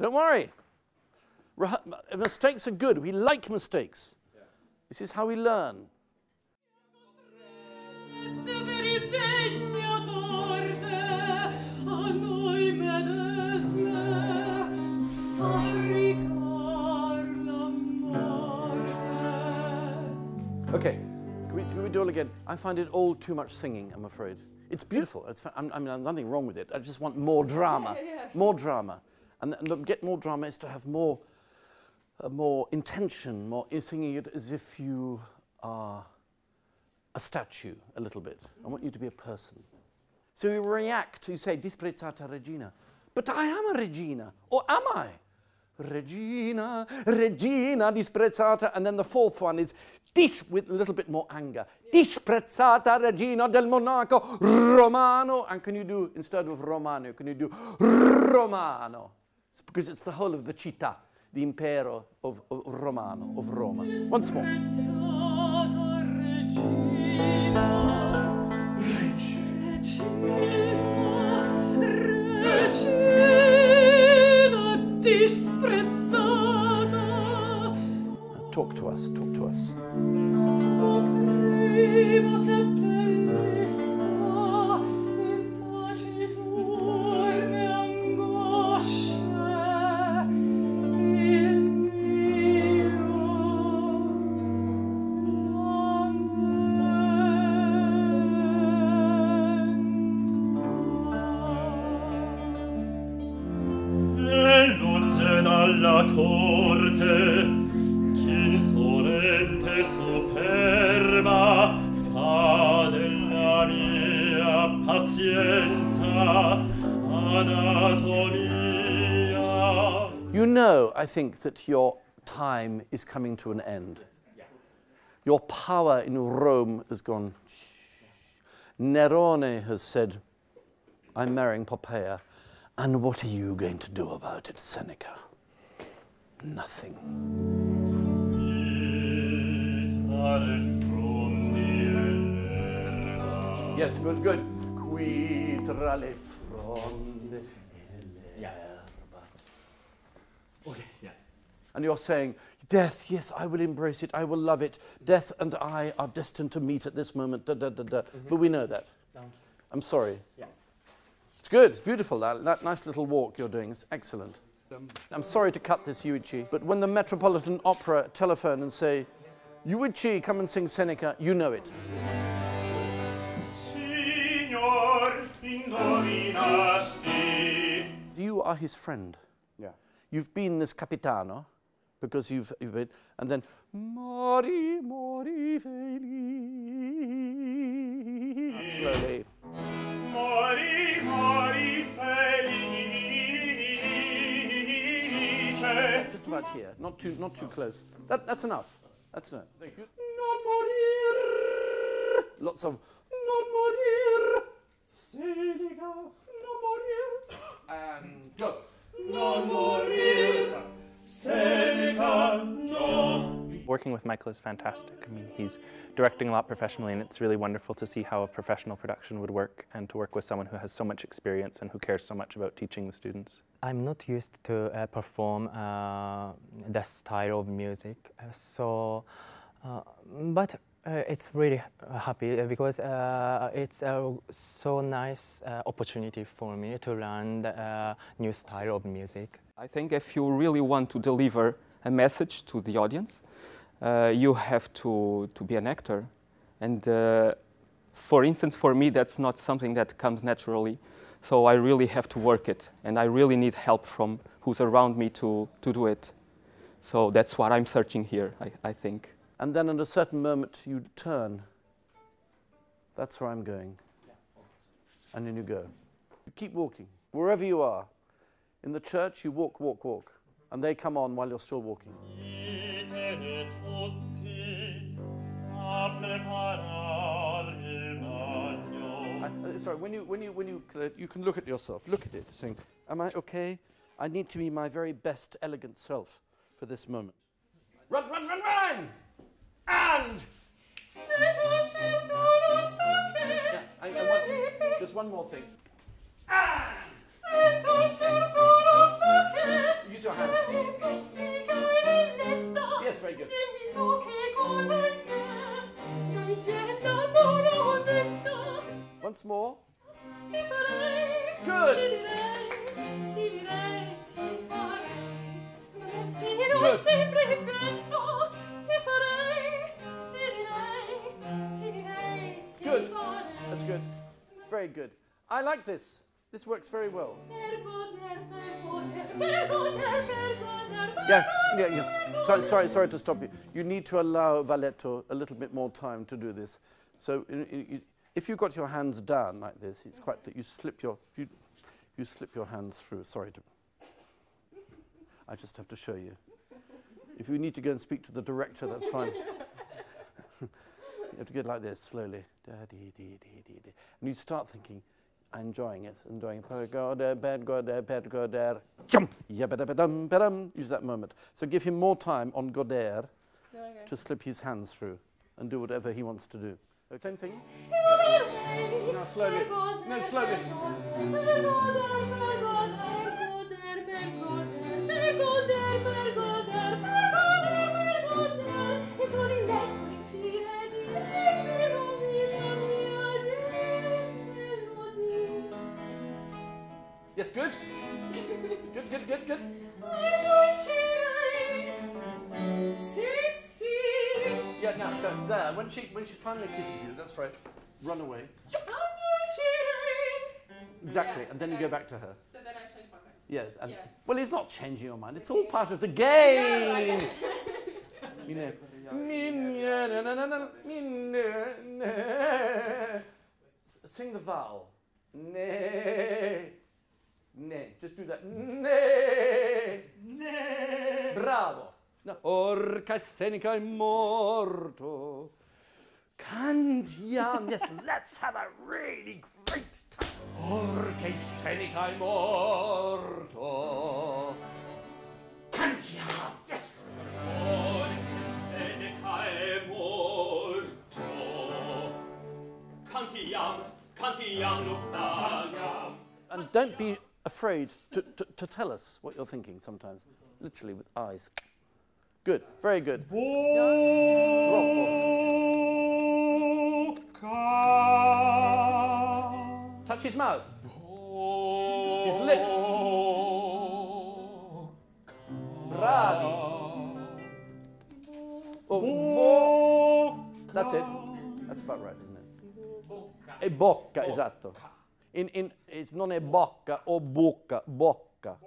Don't worry. mistakes are good. We like mistakes. Yeah. This is how we learn. Okay, can we, can we do it again? I find it all too much singing, I'm afraid. It's beautiful. It's, I mean, there's nothing wrong with it. I just want more drama. Yeah, yeah. More drama. And, and get more drama is to have more, uh, more intention, more singing it as if you are a statue a little bit. I want you to be a person. So you react, you say, disprezzata regina. But I am a regina, or am I? Regina, Regina disprezzata. And then the fourth one is dis with a little bit more anger. Disprezzata Regina del monarca Romano. And can you do, instead of Romano, can you do Romano? It's because it's the whole of the città, the impero of, of Romano, of Roma. Once more. Talk to us, talk to us. You know, I think, that your time is coming to an end. Your power in Rome has gone. Nerone has said, I'm marrying Poppaea. And what are you going to do about it, Seneca? Nothing. Yes, good, good. Qui tra le Okay. Yeah. And you're saying, Death, yes, I will embrace it, I will love it. Death and I are destined to meet at this moment. Da, da, da, da. Mm-hmm. But we know that. Don't. I'm sorry. Yeah. It's good, it's beautiful, that, that nice little walk you're doing. It's excellent. I'm sorry to cut this, Yuichi, but when the Metropolitan Opera telephone and say, Yuichi, come and sing Seneca, you know it. You are his friend. Yeah. You've been this capitano because you've, you've been, and then mori, mori, felice. Slowly. Mori, mori, Just about here, not too, not too close. That, that's enough. That's enough. Thank you. Non morir. Lots of non morir. Seneca, non morir. And go. Working with Michael is fantastic. I mean, he's directing a lot professionally, and it's really wonderful to see how a professional production would work and to work with someone who has so much experience and who cares so much about teaching the students. I'm not used to uh, perform uh, that style of music, uh, so, uh, but uh, it's really happy because uh, it's a so nice opportunity for me to learn the new style of music. I think if you really want to deliver a message to the audience, you have to, to be an actor. And for instance, for me, that's not something that comes naturally. So I really have to work it. And I really need help from who's around me to, to do it. So that's what I'm searching here, I, I think and then at a certain moment you turn. That's where I'm going. And then you go. You keep walking, wherever you are. In the church, you walk, walk, walk. And they come on while you're still walking. I, uh, sorry, when you, when you, when you, uh, you can look at yourself, look at it, saying, am I okay? I need to be my very best elegant self for this moment. Run, run, run, run! And... Yeah, one, there's one more thing. And... Use your hands. Yes, very good. once more. Good. Good. Good. That's good. Very good. I like this. This works very well. Yeah, yeah, yeah. Sorry, sorry, sorry to stop you. You need to allow Valletto a little bit more time to do this. So if you've got your hands down like this, it's quite that you slip your if you if you slip your hands through. Sorry to. I just have to show you. If you need to go and speak to the director, that's fine. you have to get like this slowly. Da, dee, dee, dee, dee, dee. And you start thinking, I'm enjoying it, enjoying pagoda, eh, pagoda, eh, pagoda, eh. jump, yabadabadum, badum. Use that moment. So give him more time on Goder Okay. to slip his hands through and do whatever he wants to do. Same thing. No, slowly. No, slowly. Now, so there, when she when she finally kisses you, that's right. Run away. Exactly, Yeah, and then you go back to her. So then I change my mind. Yes, and Yeah. well, it's not changing your mind. It's all part of the game. You know. Sing the vowel. Ne. Ne. Just do that. Ne. Ne. Bravo. Or che Seneca è morto. Cantiam. Yes, let's have a really great time. Or che Seneca è morto. Cantiam. Yes. Cantiam, cantiam, luctaniam. And don't be afraid to, to, to tell us what you're thinking sometimes, literally with eyes. Good, very good. Touch his mouth, his lips. Bravi. Oh, that's it. That's about right, isn't it? E bocca, esatto. In, in, it's non è bocca o bocca, bocca.